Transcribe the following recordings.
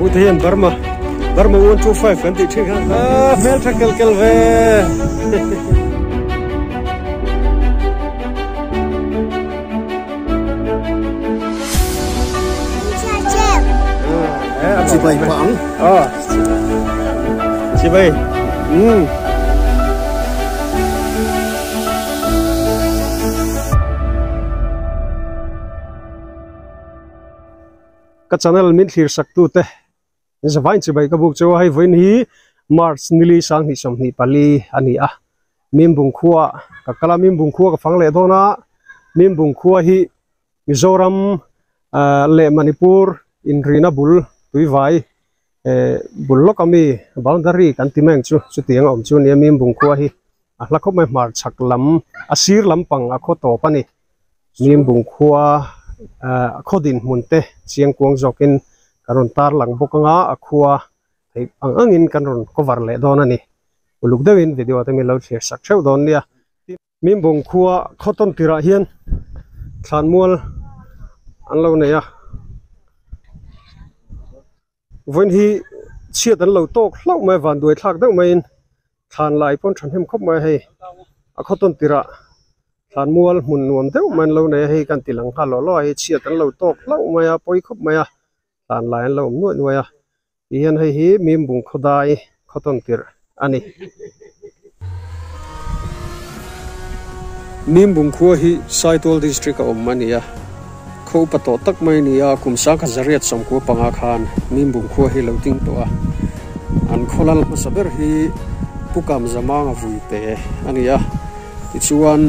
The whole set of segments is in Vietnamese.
bố thấy hiện Burma Burma 125 kan ti thik han ah mel thakal kal ve chị bảy khoảng à chị bảy ừ ka channel min thlir sak tu te zavain chi bai ka buk chaw hai voin hi mars nili sang hi som ni pali ani a. Mim bung khuwa ka kala mim bung khuwa ka phang le dona mim bung khuwa hi mizoram à, le manipur in rina bul tui vai bul lo kami boundary kan timeng chu chu tiang om chu ni mim bung khuwa hi a à, la khop mai mar chak lam a sir lam pang a kho to pani mim bung khuwa khodin munte chiang kuang zokin karon tar lang bokanga akhua thei ang angin kanron cover le don ani uluk dewin video te mi lo share sak theu don nia mim bong khua khoton tira hian thlan mual an lo ne ya voin hi chiat an lo tok hlau mai van duai thak deuh mai in thlan lai pon than hem khop mai hei a khoton tira ทานมัวหุ่นนวมเด้วมันเราในให้กันติหลังคาหล่อล่อให้เชียตันเราตกเล่ามาปอยคบมาทานหลายเราหนวดหน่วยอีเห็นให้ฮีมีบุงขดายขต้นติรอันนี้นิมบุงคัวฮีไซตัวดิสตริกอมมันนี่ยเขาปตอตักไม่นี่ยคุมสักจริยสมคัวปังอาคารนิมบุงคัวฮีเราติ้งตัวอันขลังมาสเบร์ฮีผู้กำจะมางาวุ่ยเตอันนี้ยที่ชวน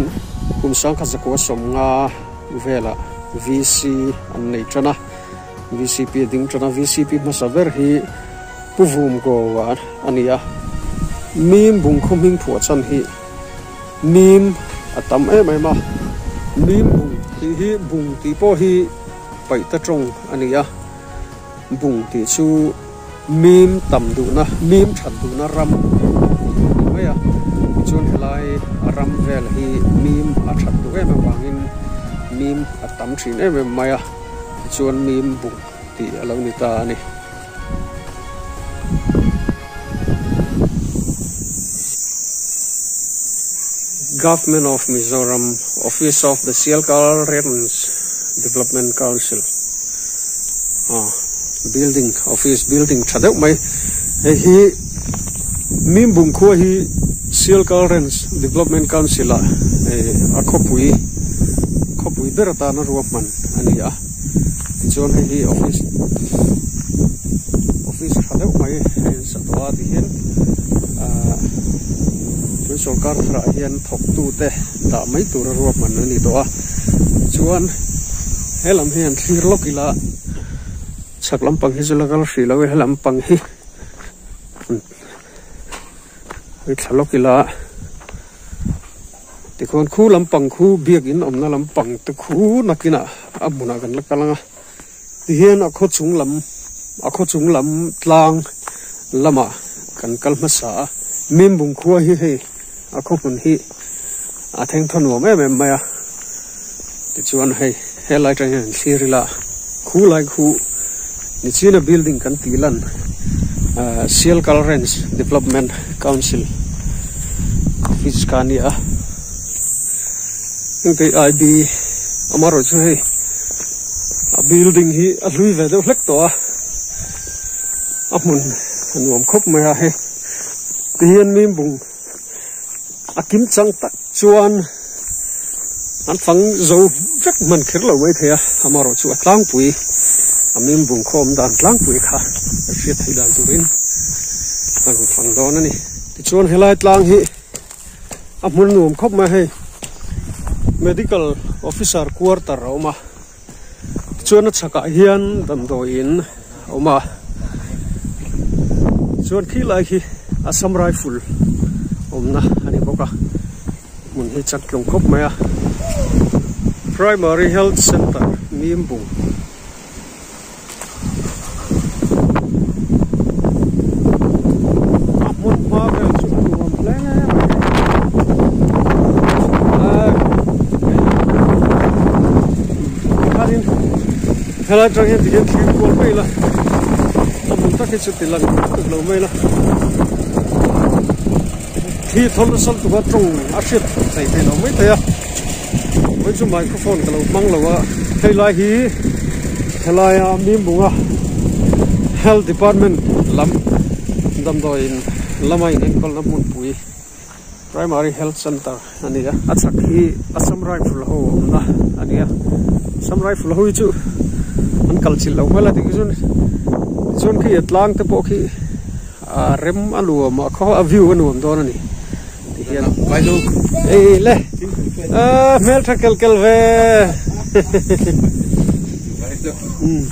kum sang kha zakwa som nga vela vc an nei trana vcp ding trana vcp masaver hi puvum go wa ania mim bung khoming phu chan hi mim atam em em ma mim bung ti hi bung ti po hi pai ta trong ania bung ti chu mim tam du na mim than du na ram ram vel hi mim a that tu em wangin mim atam thin em em maya chuan mim bung ti alo ni ta ni Government of Mizoram, Office of the Sialkal Redlands Development Council. Ah building, office building thadeu mai. Hi mim bung kho hi Sialkal Redlands Development Council ละเอออาคบุยคบุยเบรตานะรวมมันอันนี้อะที่ชวนให้ที่ออฟฟิศออฟฟิศฮัลโหลไปสัตว์ที่เห็นอ่าช่วยสกัดพระเฮียนถกตูเตะตาไม่ตัวรวมมันนี่ตัวชวนเฮลัมเฮียนที่ล็กกีลาสักลำปังที่สุลกัลสีละเวลลำปังที่ It's a lucky lot. Thì còn khu lampang khu biak in ông nó lắm bằng từ khu này kia à nakina à. Thì hiện à hian a lắm à lam a lắm lang. Lắm à gần kan mà sa mim bung khu hi hi. À kho mun hi. A theng thon wa em em maya ti hay hei he lai tang hian là khu lại khu. Thì chỉ là building kan tilan à, Sial Range Development Council. Fiskania cái IB amaro chu hei a building hi a lui về đâu, lắc to a mun hmun nuam khop mai a he ti mi bung a à, kim chang tak chuan. An phang zo vek man khir lo mai thea amaro à, chu a tlang pui a mim bung khom dan tlang pui kha a hriat thei dan turin a ru phang don ani ti chuan helai tlang hi. A mun nuam khop mai hei medical officer quarter oma chuan a chhaka hian damdaw in oma chuan khi lai khi a samurai ful omna ani boka mun hi chak tlong khop maya primary health center mimbung mun ma vel chu nuam ple Hello, trang hiện thì hiện khi cuốn mây là ta cái sự tiền lần được lâu mây là khi thôn sân tụ trong áp suất xảy tiền nó mới thế à. Với chúng mày có phone cái lâu mang lâu à hay hí hi hay à miếng bunga health department lam đâm do in lamai nên con lam mun pui. Primary health center ania à. achak hi asam rifle ho na ania à. à. asam rifle ho chu an kal chil lo mala ding jun jun khi atlang te po khi a rem alu ma kho a view anu am don ani hian vai lo ei le a mel trakel kel ve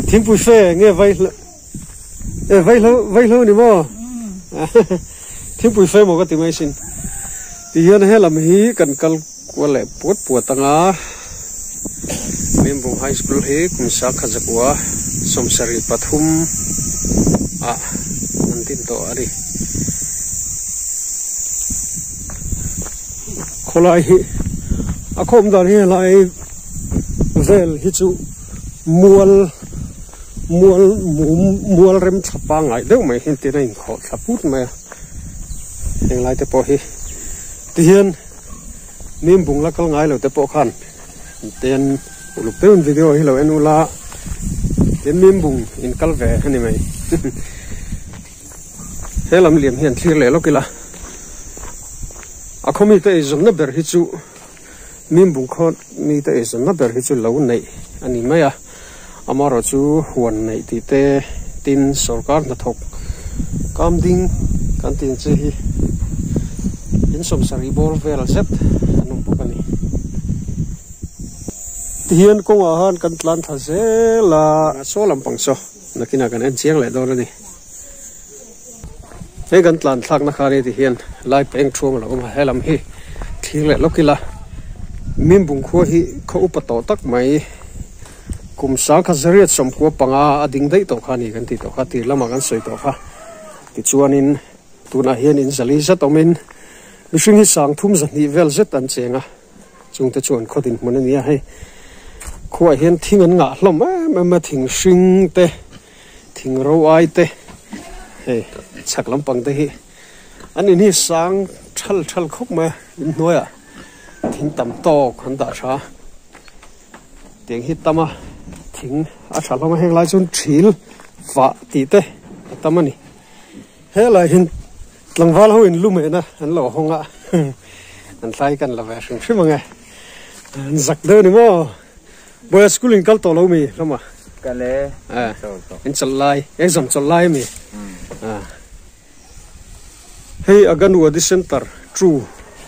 thim pui fe nghe vai e vai lo vai lo ni mo thim pui fe mo ka ti mai sin thì hiện hết làm hí cần cal qua lệ bút bùa tăng á mình bùng high school hí cùng sa khá giặc quá som sari pathum à anh tin to đi kholai hi a khom dar hi lai, vel hi chu mual mual mual rem thapa ngai deuh mai hin tin in kho thaput mai heng lai te po hi. Thì hiện niềm bùng là con ngái lâu tế bộ lúc tới tên video hi lo enu la? Tem mim bung in ơi ve làm mai hiện lam liam hian kia le à không khomi te izom na ber hi chu mim bung khon mi te izom na ber hi chu lo nei ani mai a amaro chu huấn này ti tê tin sarkar na thok cam ding kan tin che hi in som sari bol vel set tihian ko wa han kan tlan tha ze la so lam pang so nakina kan en chiang le do ni he kan tlan thak na khari tihian lai peng thuang lo ma helam hi. Thing le lokila mim bung kho hi kho upato tak mai kum sa kha zariat som ko panga ading dei to khani kan ti to kha ti lama kan soi to kha ti chuanin tuna hian in zali za tomin mi hring hi sang thum zan ni vel zet an chenga chung te chuan khotin mun ani a hei hiện thiên thing ngã nga hlom em ma thing hring te thing ro ai hey, chắc lắm bằng tê hi. Anh ấy hi sang chal thal khop ma in à. Thỉnh tầm to khan đã sa tiếng hít tâm à. Thing à thal lắm hẹn lại chun thil fa tí tê. Tâm ani he lai hin tlang val ho in anh me na à, anh honga an sai kan sinh va mà nghe. Anh giặc zak đi ni mo boy school in kal to lo mi lama. Kale. À in chal lai exam chal lai mi. À hey agan wa di center true.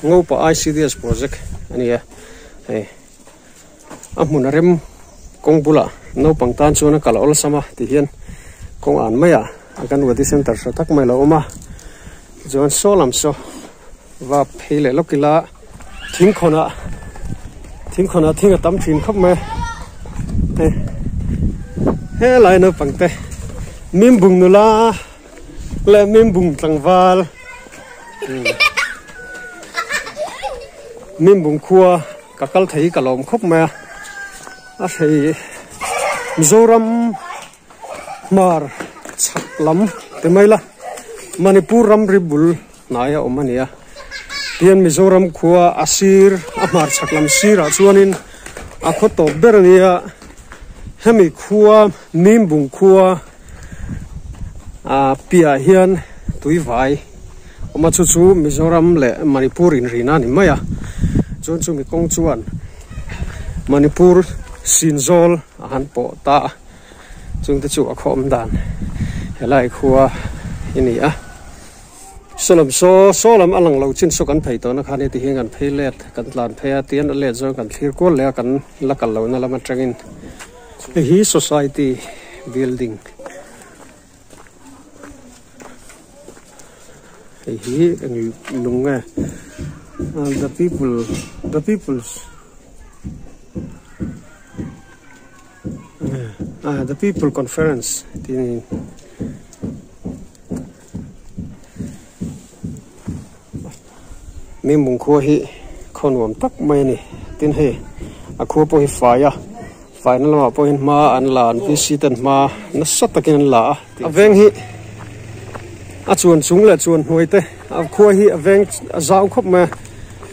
Ngo pa ICDS project. Ani ya. Hey. Amun rem kong bula. No pang tan chuna kala ol sama ti hian. Kong an maya agan wa di center sa tak mai ma chuan saw lam saw và phê lệ lúc kia thím khona. Thím khona thím ở tấm thím khắp mẹ thế. Thế lại nó bằng tay. Mìm bùng nó la lệ mìm bùng tăng val. Ừ. Mìm bùng khua. Cả cái thấy cả lòng khóc mẹ à thì Mizoram mar chắc lắm. Thế mai là. Manipur ram ribul naya omania à, à. tiền Mizoram khua. À, Asir amar chaklam sira chuanin a khoto berania hemi khua mim bung khua à pia hian, tui vai. Oma chu chu, Mizoram le Manipur in rina ni maya. Chun chu mi kong chuan. Manipur, sinzol han po ta. Chung te chu a khom dan. Helai khua ini a. Salam so so lam alang lo chin so kan phei to na khani ti hing kan phei let. Kan tlan phei a tian le zo kan thlir ko le kan la kal lo na lama tangin hi society building. Hi He lunga And the people the people's. Ah, the people conference. Tin mình mung khua hi con wam tắc mai này tin he à khua po hi fa final ma point ma, an la, an vi si tan ma, na sat takin la. A veng hi, a chuan chung le chuan hnuai te, a khua hi, a veng, a zau khop ma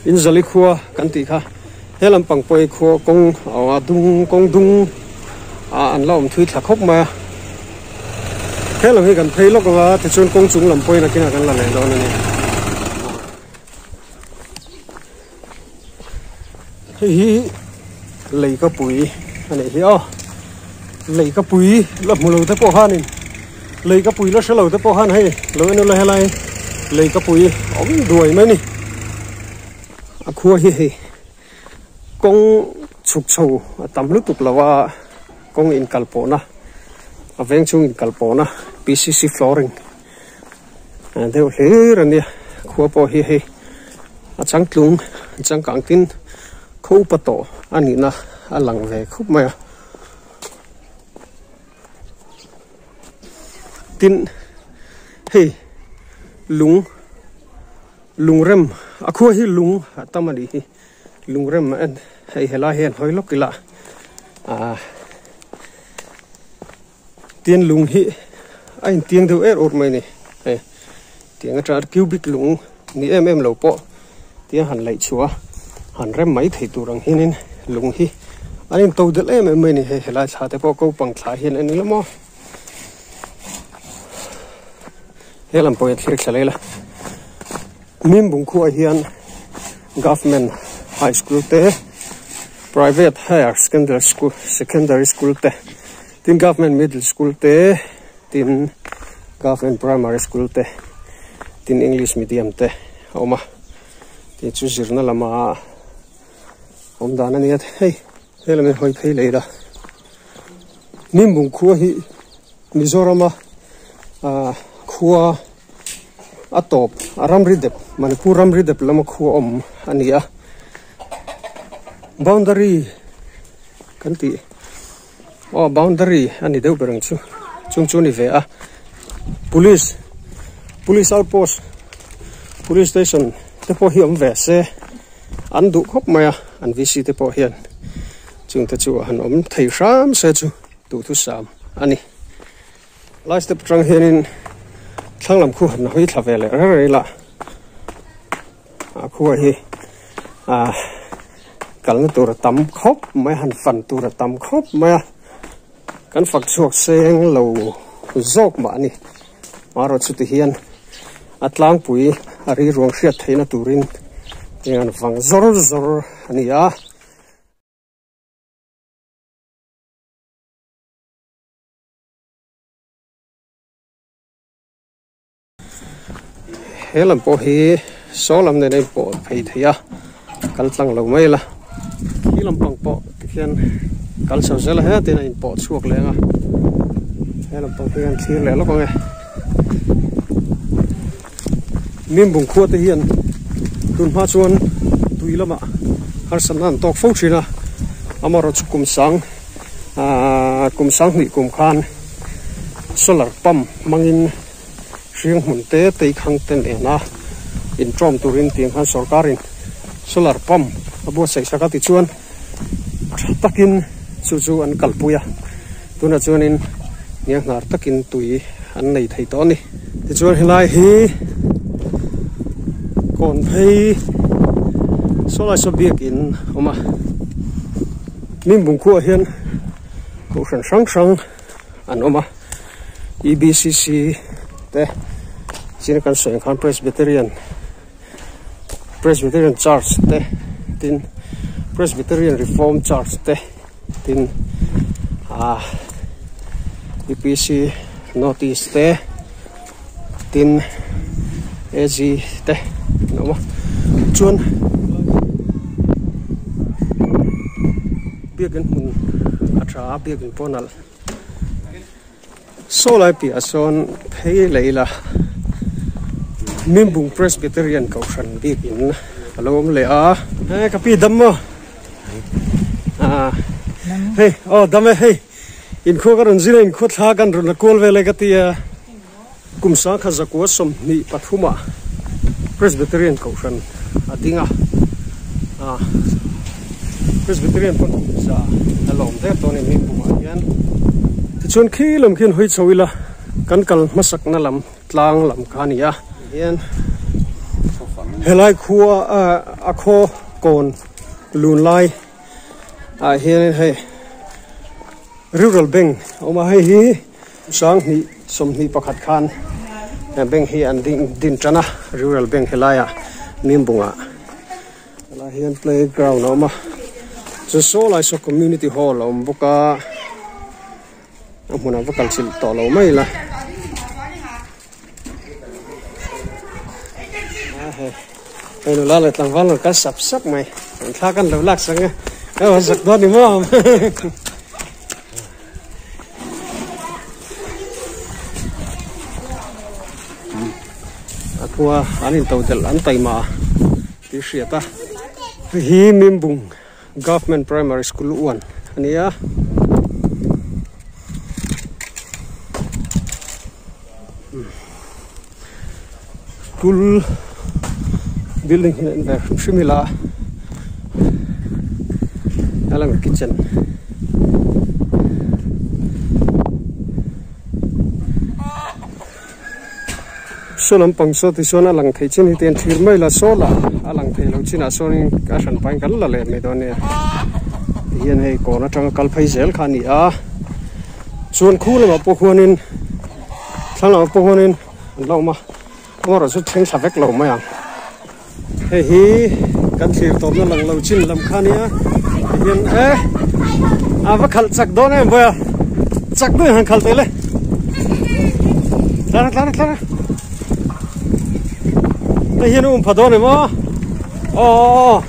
in zali khua kan ti kha. Helam pang poi khua kong awa dung, kong dung, a an lom thui thla khop ma helam hi kan phei lok wa te chuan kong chung lam poi na kina kan la le do ni. Hi lấy cái bụi này hiểu. Lấy cái bụi, lập một lầu tới bộ hanin lấy cái bụi nó sẽ lầu tới bộ han hay? Lối nó là hay lấy cái bụi ống đuổi mấy nè. À khua hi hi con chụp sầu à, tầm lúc tục là wa con in kalpo na. À ven chung in kalpo na. PCC flooring. À đều hết rồi nè. Khua bò hi hi à trắng tlung trắng cẳng tin. Khâu bắt tổ anh na à lặng về khúc mèo. Tin, hey lung lung rem à khua hi lung à, đi. Hi lung rem anh à, hay hela hen hoi lóc kila à tiền lung hi, anh tiền đâu er ột mày nè tiền cái cubic lung ni em em lâu po. Tiền hẳn lại chúa, hẳn rem mấy thầy tu rằng hi nên lung hi anh em tàu được em em mình hay là sao thế có câu bằng thải hiện anh lắm mà thế làm bồi thiệt sẽ lấy là mình bung khu hiện government high school thế private higher secondary school secondary school te, tin government middle school te, tin government primary school te, tin english medium te oma tin chu zirna lama om dana ni hey thế là mình hồi thấy lấy đó mình bùng khua hi Mizoram à khua à top à ram ri đẹp mà khu ram ri đẹp là mà khua om anh à boundary cái gì oh boundary anh ani đâu berang chú chung chung đi về à police police outpost, police station tiếp po hi om xe anh đủ du mày anh an vc tiếp po hiện chúng ta chú hàn ôm thầy sám sẽ chú tụ thứ sam. À, anh lái step trong hiện thằng làm khu hàn hoi thà về lại rồi là à khu hi à cần tu ra tâm khóc mấy hàn phần tụ ra tâm khóc mấy cần phật chuộc sen lâu dốc mà anh mà rồi chú hiền atlang à, pui ari à, ruang khiat thaina turin tiền vang zor zor ani hết làm po hi số làm này này po phải thấy à cần tăng lâu mấy là khi làm bằng po khiên cần sầu sẽ là hết thì này po chuộc lên à hết làm bằng khiên khi lẽ lúc nghe miếng bùng khua tới hiện đun hoa chuan tùy lắm ạ har san an tok fo china. Amaro chukum sang a kum sang ni kum khan. Solar pump mangin riêng mun te tei khăng tên e na. In trom tiếng tiang han sarkarin solar pump abo sei saka ti chuan takin chu chu an kalpuya tuna chuan in nia ngar takin tui an nei thei to ni ti chuan hilai hi kon phei solar so biak in oma min bung khu hian ko san sang sang an oma EBCC te xin kan soi kan presbyterian presbyterian church te, tin presbyterian reform church te, tin, a EPC notice, te, tin AG te no mo chuan biakin mun atra biakin ponal so lai pi ason phei leila min bung presbyterian kau san bi in alo om le a. E ka pi dam mo? A hey oh dam hey in kho ka ron zira in kho tha kan ron kol ve le ka ti a kum sa kha za ko som ni pathuma. Presbyterian kau san a dinga. A presbyterian pon sa alom te to ni min bung a yan chon khi lam khin hoi chawila kan kal masak na lam tlang lam khania hian helai khua a kho kon lun lai. A hian hei rural bank oma hei hi sang ni som ni pakhat khan. Bank hi an ding din chana rural bank helaya nimbunga la hian playground oma chu so lai so community hall om boka amuna vakal chil to lo mai la cái nó là. Tlang văn cá sập sập mày. Thà ăn đầu lạc sang cái cái giật đó đi mua à, thua. Anh em tàu tiền anh tay mà. Tí xe ta. Hi mim bung government primary school one anh ya school building in there similar alam kitchen. Số lam pang so ti sona lang thei chen hi ten thir mai la so alang thei lo china so ni ka san pain kal la le me do ne hian hei ko na tang kal phai zel khan ni a chuan khu lama po khuanin thlang lama po khuanin lo ma mo ro su theng sa vek mày à, yang hei hi. Kan thir nó na lâu chín chin lam khan ya ế, à a khẩn khal chak do ne boya chak do han khal lên le Clara, clara, nó hiền um phá này mà oh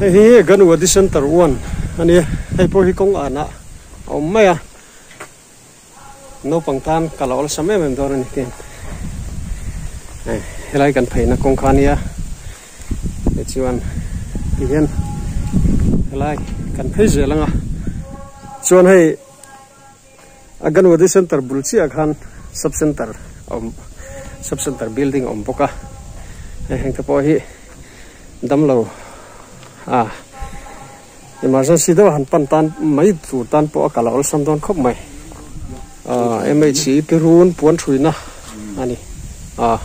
hi gần vừa đi center one. Anh ấy hay po hi công an à ông mày à nó bằng tan cả lão sắm em em đó này tiền này lại à. à, gần phải nó công khai nia để chuan hiền lại gần phải dễ lắm à. Chuan hay gần uất đi center bulchi akhan sub center ông sub center building om boka heng te pawh hi. Dam lo à. Emergency đó hẳn pan tan mấy thủ tan po cả ol sam don khóc mày, à em ấy chỉ cái run puan thui na ấy. À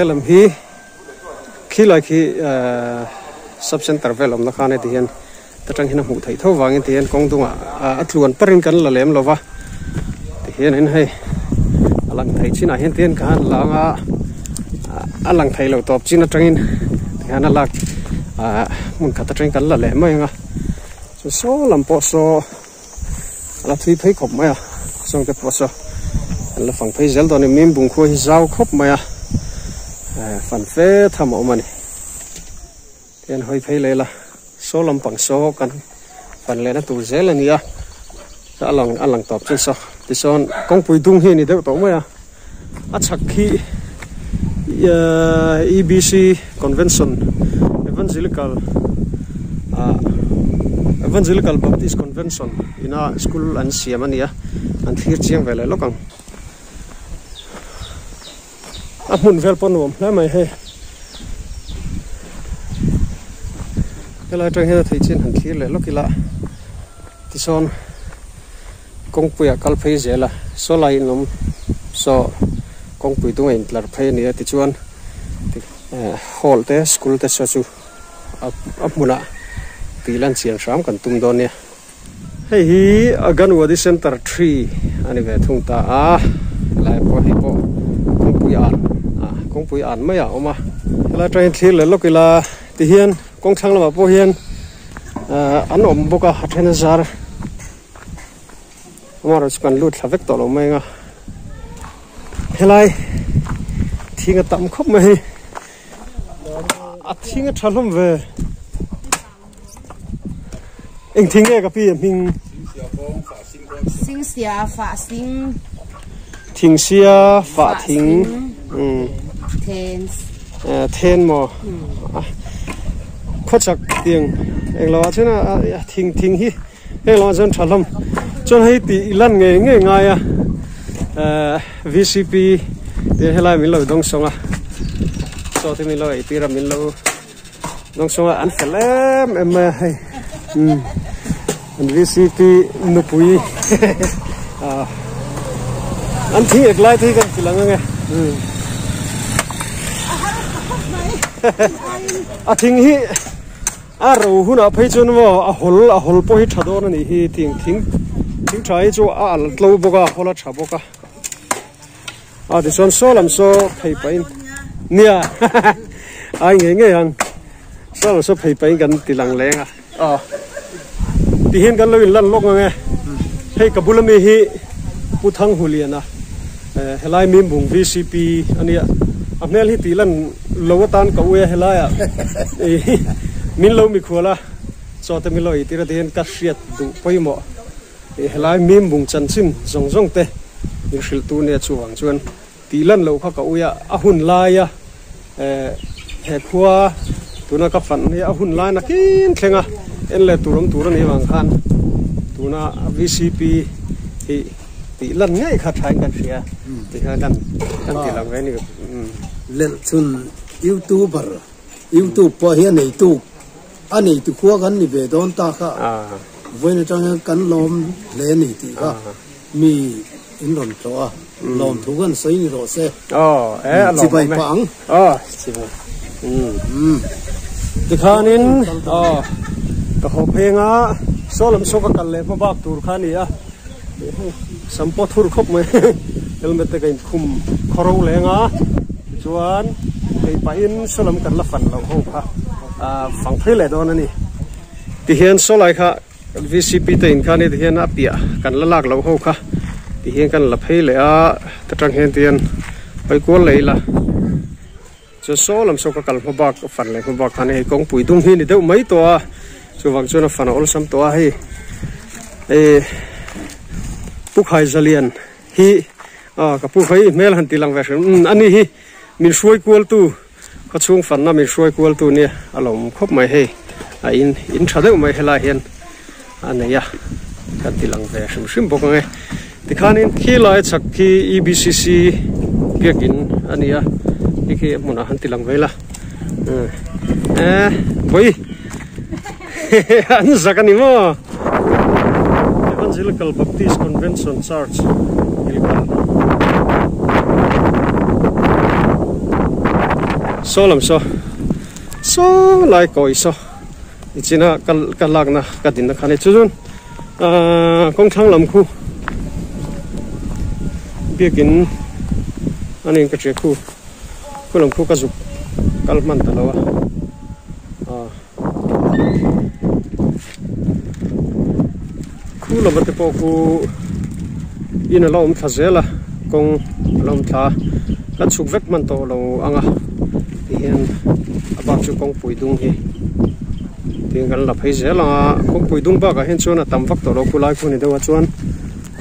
helam hi, khi lại khi sub center velom na thì hiện ta tang hina mu thai tho wangin tihen kong tunga a tluan parin kan la lem lova tihen in hei alang thai china hian ten kan langa alang thai lo top china tangin han alak a mun khata trang kan la lém mai nga so so lam po so ala thui phei khop mai a song te po so la phang phei zel don mim bung kho hi zau khop mai À, phần phê fan fe mình o hơi phê lê là số lâm bằng số cần phần lê nó tù dễ là zel đã lòng ăn lòng tọp trên so thì son con bùi dung hiền thì đâu tổ mới à? À chắc khi ờ, EBC Convention Evangelical uh, Evangelical Baptist Convention ina school an siamania an thir chiang vele lokang a mun vel pon wom la mai he. Kala tang he thei chin han thir le lokila ti son kong puya kal phei zela so lai nom so kong pui tung in tlar phei ni ti chuan à, hall te, school te so chu ap muna. Ti lan chiang ram kan tung don ne hei hi agan wadi center 3 ani ve thung ta. A lai po hi po a kong pui an mai a oma la train thil le lokila ti hian kong thang lama po hian an om boka hathena zar maro chukan lut hlavek to lo mai nga helai thinga tam khop mai a thinga thalom ve eng thinga ka pi ming sinh. Xia phá sinh thing sia fa thing um ten then mo kho chak tiang eng lo chena thing thing hi. Eng lo jon thalom chon hei ti ilan nge nge ngai a VCP te helai min lo dong songa so te min lo ai tira min lo dong songa an felem em hei um an VCP nu pui a an thi ek lai thi kan tilang nge a thing hi a ro hun a phei chun wo a hol a hol po hi thado na ni hi ting thing thing thai chu a al tlo boka hola tha boka a ti son so lam so phei pain nia ai nge nge yang so lam so phei pain kan tilang leng a a ti hen kan lo in lan lok nge hei kabulami hi puthang huliana helai mi bung vcp ania amel hi tilan lowatan ka uya helaya min lo mi khuala. Cho te mi lo i tira den ka hriat du poimo e helai mi bung chan chin zong zong te. In hril tu ne chuang chuan. Tilan lo kha ka uya a hun laia e he khua tuna ka fan ni a hun lai na kin thlenga en le turam turan ni wang khan. Tuna vcp hi ti lan ngai kha thai kan sia ti kha kan kan ti lang ve ni len chun youtuber youtube po hian nei tu ani tu khuwa kan ni ve don ta kha à. Voi na chang kan lom le ni ti kha mi in lom to a lom thu kan sei ni ro se ờ é chi along bai me pang ờ chi bai ừ. Um ti khanin ờ. Ka ho phenga solam so ka kal le ma bak tur khani a sampo thur khop mai helmet te kain khum khoro lenga chuan ei pa in solam kan la fan lo ho kha a ah, phang phei le don ani. Ti hian so lai kha vcp te in khani ti hian a pia kan la lak lo ho kha. Ti hian kan la phei le a, ta tang hen tian pai ko leila cho số làm sao cái kalma bak phần lại mà bak này công bùi tung hi ni đâu mấy to cho vắng cho nó phần ol sam to hi. Eh, ê buk gia zalian. Hi à cái buk hai mel han tilang rồi mm, anh hi mình suai kual tu có chung phần na mình suai kual tu nè alom khóc mày he à in in thà mày mai hela hiền anh này ya cái tilang rồi xin bok nge thì khán in khi lại chắc khi ebcc biết in anh ya đi khi muốn ăn tilang về là à vậy anh sao cái này mà Evangelical Baptist Convention Church Ilipan so làm sao? so lại coi oh, sao? Ít chỉ so ichina kal kalak na cái kadin na chú chujun À, ah, kong thang làm khu Biết kín anh em cái chuyện khu khu làm khu cái zu kal mặn tao à. Khu lam te bộ khu in là ông thà dễ là kong lom thà các chuk vek mặn to là lo à ti hian abak chu kong pui dung thì thì gần là phải dễ là cũng bùi đúng bác hiện chỗ là tầm vắt to là khu lai khu này đâu chuan.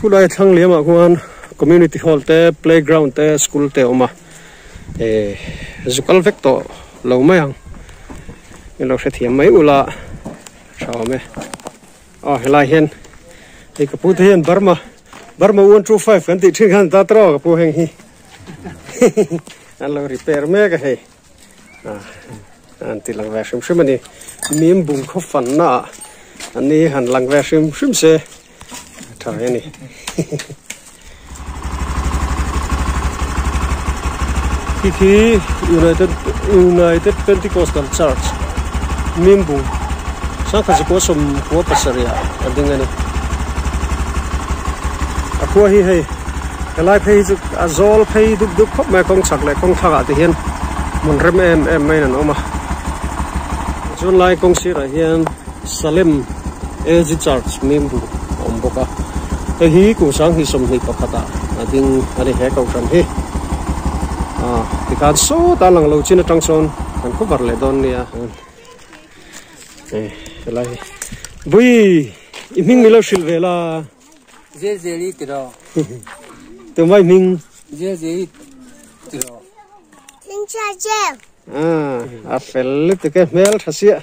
Khu lai thăng liếm mà quan community hall te, playground te, school te oma e eh, zukal vek to lo mai ang. In lo se thiam mai ula. Chao me thì cái hian thiên ka mà te mà uốn burma 125 phần ti thin kan ta tro cái pu hàng hi anh lo repair mấy cái hay à an ti lang ve shim à miếng ani mim bung kho anh đi ani han lang ve shim xe se tha ani khi khi united united pentecostal church mim bung sang kha ko som anh pasaria nghe này a khua hi hei. Kalai phei chu a zol phei duk duk khop mai kong chak le kong thaga ah te hian mun rem em em mai nan oma chun lai kong si ra hian salim ezi church membu om boka e hi ku sang hi som ah. ni pakhata ading ani he kau tan hi. À thì kan so ta lang lo chin tang son kan ko bar le don nia eh, eh lai. Bui, iming milo sil vela dễ dễ đi từ đó tu mai ming dễ dễ đi từ đó Xin chào chào. à a fel te ke mel thasia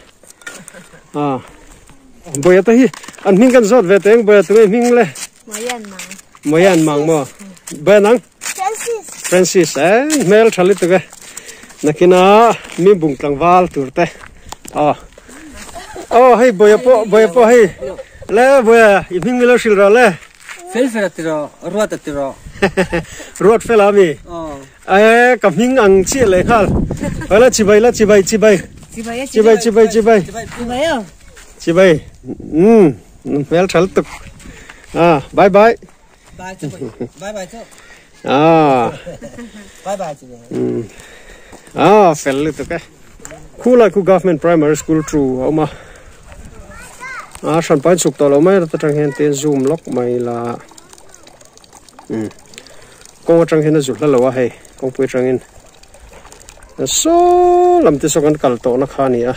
à boya ta hi an ming kan zot ve teng boya tu ming le Mà yên mà. moyan mang mo ba nang Francis. Francis eh mel thali tu ke nakina mi bung tlang wal tur te à. Oh hey boya po boya po hey. Le boya i ming milo sil ra le phê phê từ đó fel fel tiro ruat tiro. Ruat fel ami eh kaming ang chi le khal hala chibai la chibai chibai chibai chibai chibai chibai chibai chibai hmm fel thal tuk à bye bye. Bye bye bye cho à. Bye bye chị à, ừ. à fel tuk khu la khu government primary school true oma à sản phẩm sụp to lo mấy ta trang hiện tiền zoom lock mày là, ừ. À, con trang hiện là la là lâu hay con quay trang hiện số làm te số con kal tổ nó khani nhỉ à.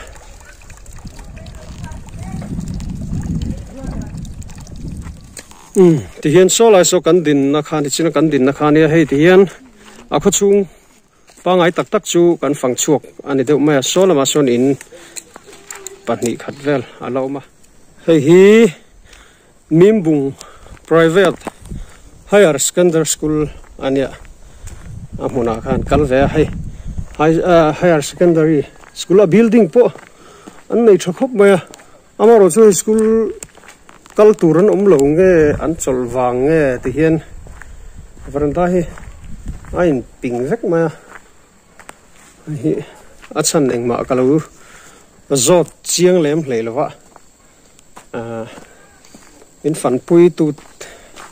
ừ thì hiện số lại số cắn đình nó khan à, thì chỉ là cắn đình nó khan nhỉ hay thì hiện à có chung ba ngày tắc tắc chu cần phẳng chuộc. Anh ấy đâu mà số là mà số in bạn nhị khát vel à lâu mà hay hi Mimbung private higher secondary school anh ạ à muốn khan cal về hay higher secondary school a building po. Anh này cho khóc mà amaro chu school kal turan om lo nge an chol wang nge, ti hian. Varanda hi, ain ping vek mai hi, achan chan eng ma kalu zot chiang lem hlei lawa in fan pui tu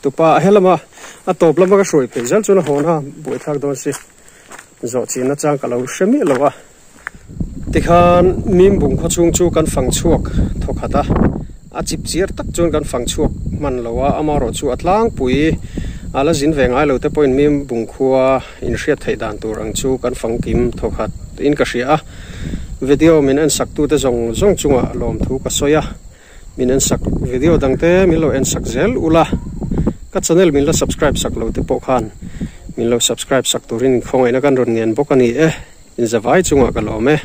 tu pa helama, a top lama ka shroi pe. Zal chuna hona boi thak don si. Zo chi na chang kalu shemi lova ti khan mim bung kho chung chu kan phang chuak thokhata a chip chiar tak chuan kan phang chuak man lowa amaro chu atlang pui. Ala zin ve ngai lo te point mim bung khuwa in hriat thei dan tur ang chu kan phang kim thokhat in ka hria. Video min an sak tu te zong zong chunga lom thu ka soya min en sak video dang te, min lo en sak zel ula. Ka channel min la subscribe sak lo te po khan min lo subscribe sak turin khongai na kan ron ngen bokani e. In zawai chunga ka lo me.